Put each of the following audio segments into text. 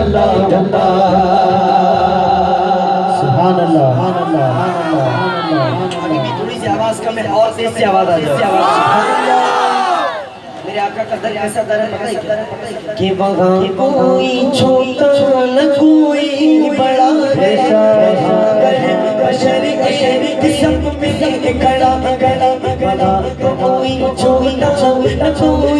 अल्लाह अल्लाह सुभान अल्लाह अल्लाह थोड़ी सी आवाज कम है और तेज से आवाज आ जाए मेरे आका ऐसा कोई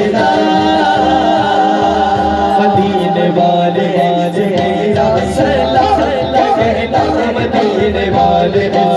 बाल बाल